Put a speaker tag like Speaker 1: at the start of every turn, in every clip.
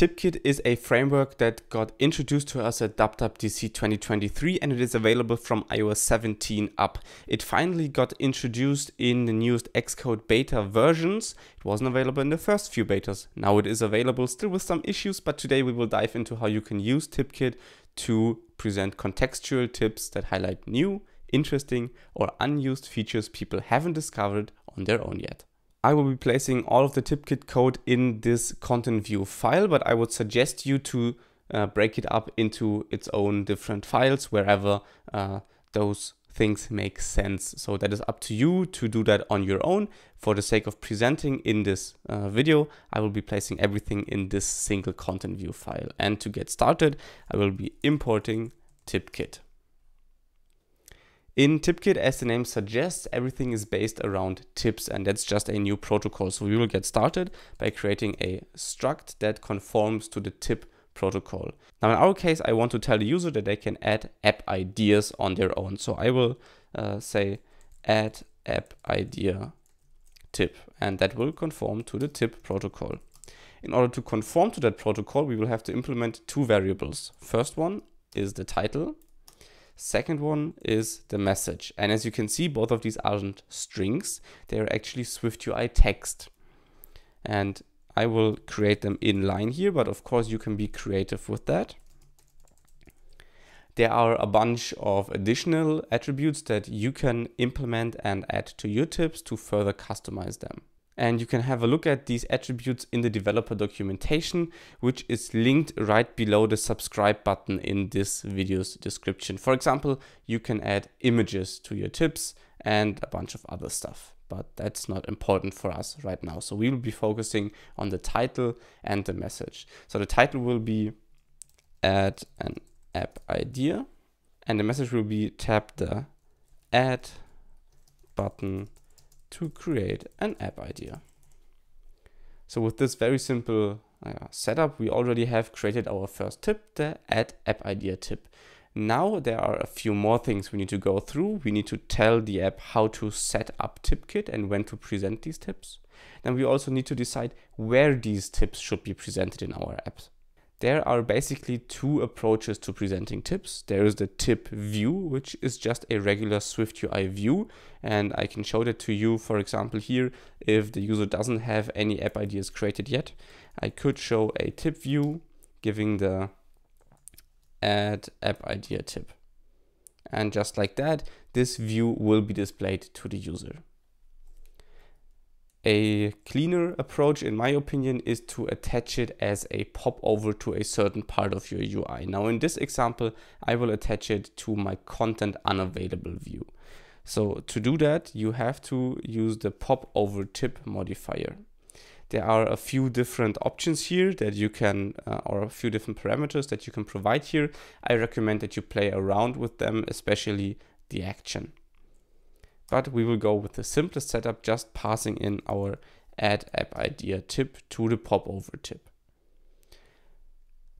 Speaker 1: TipKit is a framework that got introduced to us at WWDC 2023 and it is available from iOS 17 up. It finally got introduced in the newest Xcode beta versions. It wasn't available in the first few betas. Now it is available still with some issues, but today we will dive into how you can use TipKit to present contextual tips that highlight new, interesting or unused features people haven't discovered on their own yet. I will be placing all of the TipKit code in this content view file, but I would suggest you to uh, break it up into its own different files wherever uh, those things make sense. So that is up to you to do that on your own. For the sake of presenting in this uh, video, I will be placing everything in this single content view file. And to get started, I will be importing TipKit. In TipKit, as the name suggests, everything is based around tips and that's just a new protocol. So we will get started by creating a struct that conforms to the tip protocol. Now in our case, I want to tell the user that they can add app ideas on their own. So I will uh, say add app idea tip and that will conform to the tip protocol. In order to conform to that protocol, we will have to implement two variables. First one is the title Second one is the message. And as you can see, both of these aren't strings. They are actually SwiftUI text. And I will create them in line here, but of course you can be creative with that. There are a bunch of additional attributes that you can implement and add to your tips to further customize them and you can have a look at these attributes in the developer documentation, which is linked right below the subscribe button in this video's description. For example, you can add images to your tips and a bunch of other stuff, but that's not important for us right now. So we will be focusing on the title and the message. So the title will be add an app idea and the message will be tap the add button to create an app idea. So with this very simple uh, setup, we already have created our first tip, the add app idea tip. Now there are a few more things we need to go through. We need to tell the app how to set up TipKit and when to present these tips. Then we also need to decide where these tips should be presented in our apps. There are basically two approaches to presenting tips. There is the tip view, which is just a regular Swift UI view. And I can show that to you, for example, here, if the user doesn't have any app ideas created yet, I could show a tip view giving the add app idea tip. And just like that, this view will be displayed to the user. A cleaner approach, in my opinion, is to attach it as a popover to a certain part of your UI. Now, in this example, I will attach it to my content unavailable view. So to do that, you have to use the popover tip modifier. There are a few different options here that you can, uh, or a few different parameters that you can provide here. I recommend that you play around with them, especially the action but we will go with the simplest setup, just passing in our add app idea tip to the popover tip.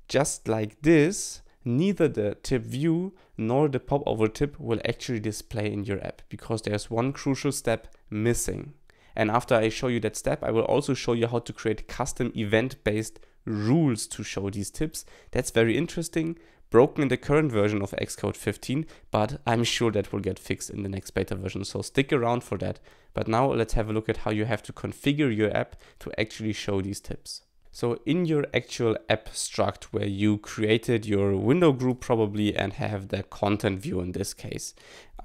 Speaker 1: Just like this, neither the tip view nor the popover tip will actually display in your app because there's one crucial step missing. And after I show you that step, I will also show you how to create custom event-based rules to show these tips. That's very interesting, broken in the current version of Xcode 15, but I'm sure that will get fixed in the next beta version, so stick around for that. But now let's have a look at how you have to configure your app to actually show these tips. So in your actual app struct where you created your window group probably and have the content view in this case,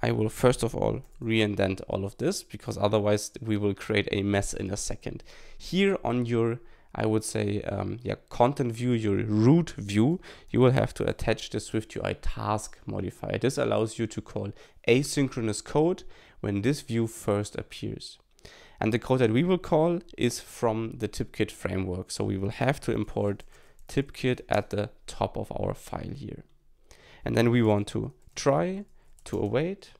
Speaker 1: I will first of all re-indent all of this because otherwise we will create a mess in a second. Here on your I would say, um, yeah, content view, your root view, you will have to attach the SwiftUI task modifier. This allows you to call asynchronous code when this view first appears. And the code that we will call is from the TipKit framework. So we will have to import TipKit at the top of our file here. And then we want to try to await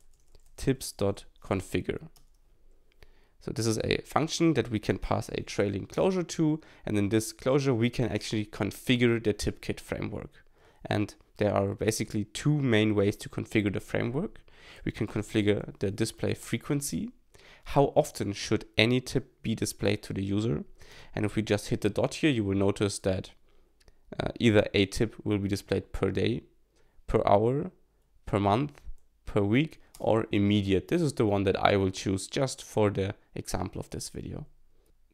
Speaker 1: tips.configure. So this is a function that we can pass a trailing closure to, and in this closure we can actually configure the TipKit framework. And there are basically two main ways to configure the framework. We can configure the display frequency. How often should any tip be displayed to the user? And if we just hit the dot here, you will notice that uh, either a tip will be displayed per day, per hour, per month, per week, or immediate. This is the one that I will choose just for the example of this video.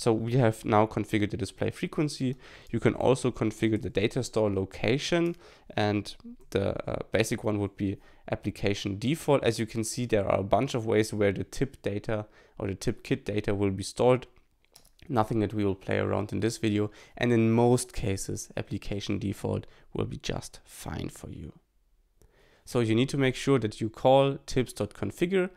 Speaker 1: So we have now configured the display frequency. You can also configure the data store location and the uh, basic one would be application default. As you can see, there are a bunch of ways where the tip data or the tip kit data will be stored. Nothing that we will play around in this video. And in most cases, application default will be just fine for you. So you need to make sure that you call tips.configure.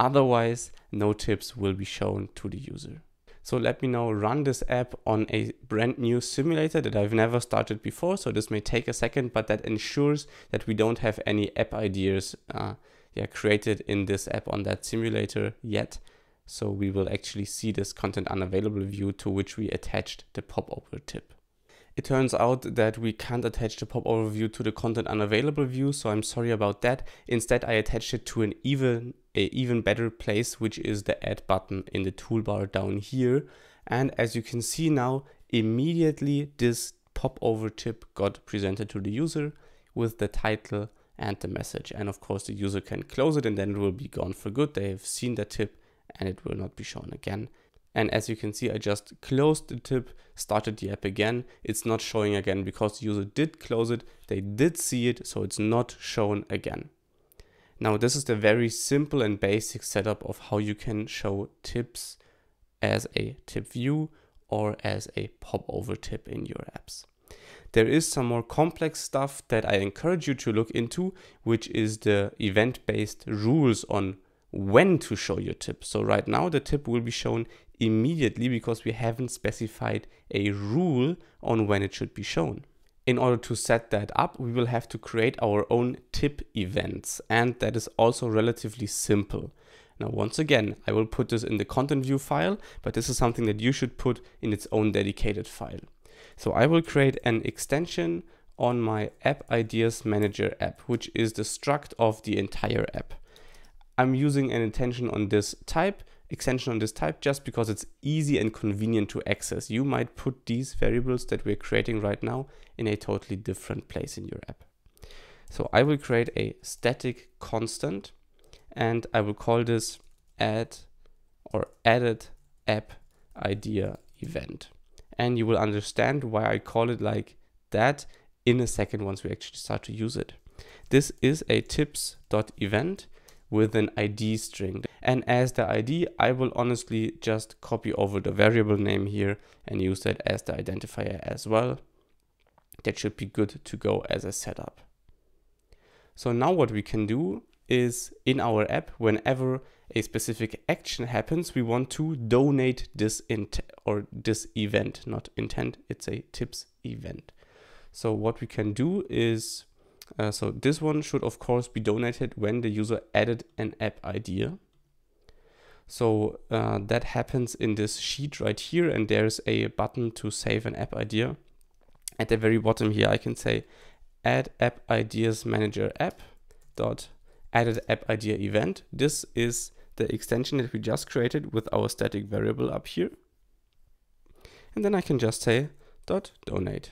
Speaker 1: Otherwise, no tips will be shown to the user. So let me now run this app on a brand new simulator that I've never started before. So this may take a second, but that ensures that we don't have any app ideas uh, yeah, created in this app on that simulator yet. So we will actually see this content unavailable view to which we attached the popover tip. It turns out that we can't attach the popover view to the content unavailable view, so I'm sorry about that. Instead, I attached it to an even a even better place, which is the add button in the toolbar down here. And as you can see now, immediately this popover tip got presented to the user with the title and the message. And of course, the user can close it and then it will be gone for good. They have seen the tip and it will not be shown again. And as you can see, I just closed the tip, started the app again. It's not showing again because the user did close it. They did see it, so it's not shown again. Now, this is the very simple and basic setup of how you can show tips as a tip view or as a popover tip in your apps. There is some more complex stuff that I encourage you to look into, which is the event-based rules on when to show your tip. So right now the tip will be shown immediately because we haven't specified a rule on when it should be shown in order to set that up, we will have to create our own tip events. And that is also relatively simple. Now, once again, I will put this in the content view file, but this is something that you should put in its own dedicated file. So I will create an extension on my app ideas manager app, which is the struct of the entire app. I'm using an intention on this type extension on this type just because it's easy and convenient to access. You might put these variables that we're creating right now in a totally different place in your app. So I will create a static constant and I will call this add or added app idea event. And you will understand why I call it like that in a second once we actually start to use it. This is a tips.event with an ID string. And as the ID, I will honestly just copy over the variable name here and use that as the identifier as well. That should be good to go as a setup. So now what we can do is in our app, whenever a specific action happens, we want to donate this int or this event, not intent, it's a tips event. So what we can do is uh, so this one should of course be donated when the user added an app idea. So uh, that happens in this sheet right here and there's a button to save an app idea. At the very bottom here I can say add app ideas manager app dot added app idea event. This is the extension that we just created with our static variable up here. And then I can just say dot donate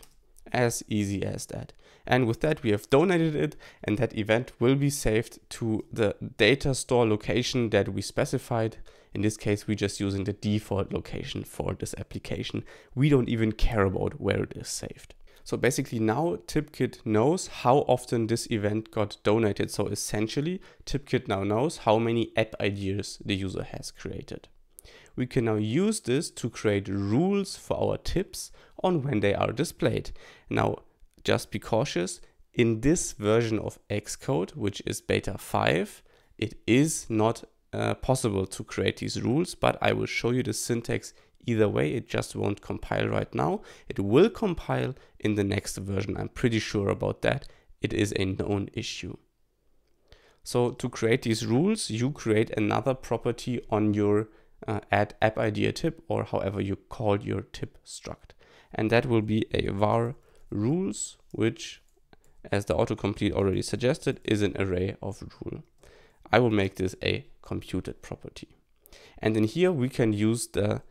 Speaker 1: as easy as that. And with that, we have donated it and that event will be saved to the data store location that we specified. In this case, we're just using the default location for this application. We don't even care about where it is saved. So basically now TipKit knows how often this event got donated. So essentially TipKit now knows how many app ideas the user has created. We can now use this to create rules for our tips on when they are displayed. Now, just be cautious. In this version of Xcode, which is beta 5, it is not uh, possible to create these rules, but I will show you the syntax either way. It just won't compile right now. It will compile in the next version. I'm pretty sure about that. It is a known issue. So to create these rules, you create another property on your uh, add app idea tip or however you call your tip struct. And that will be a var rules, which as the autocomplete already suggested is an array of rule. I will make this a computed property. And in here we can use the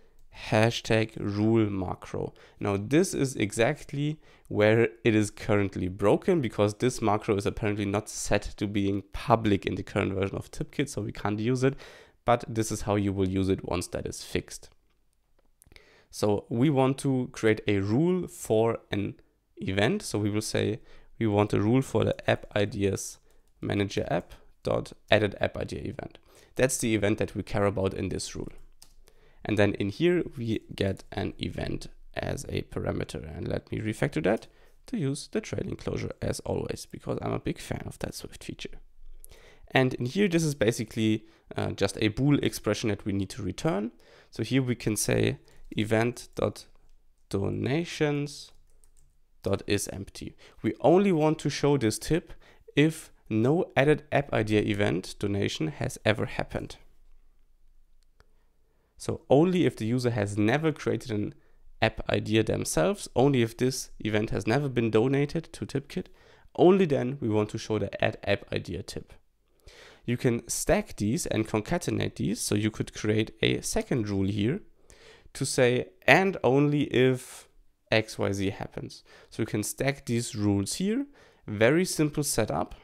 Speaker 1: hashtag rule macro. Now this is exactly where it is currently broken because this macro is apparently not set to being public in the current version of TipKit, so we can't use it, but this is how you will use it once that is fixed. So we want to create a rule for an event. So we will say we want a rule for the app ideas manager app dot added app idea event. That's the event that we care about in this rule. And then in here, we get an event as a parameter. And let me refactor that to use the trailing closure as always, because I'm a big fan of that Swift feature. And in here, this is basically uh, just a bool expression that we need to return. So here we can say event.donations dot is empty. We only want to show this tip if no added app idea event donation has ever happened. So only if the user has never created an app idea themselves, only if this event has never been donated to TipKit, only then we want to show the add app idea tip. You can stack these and concatenate these, so you could create a second rule here to say and only if XYZ happens. So you can stack these rules here. Very simple setup.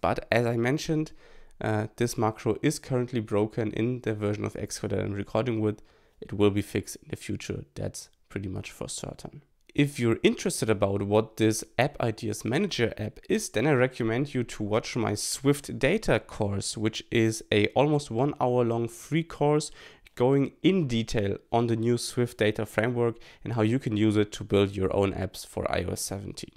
Speaker 1: But as I mentioned, uh, this macro is currently broken in the version of Xcode that I'm recording with. It will be fixed in the future. That's pretty much for certain. If you're interested about what this App Ideas Manager app is, then I recommend you to watch my Swift Data course, which is a almost one hour long free course going in detail on the new Swift Data framework and how you can use it to build your own apps for iOS 17.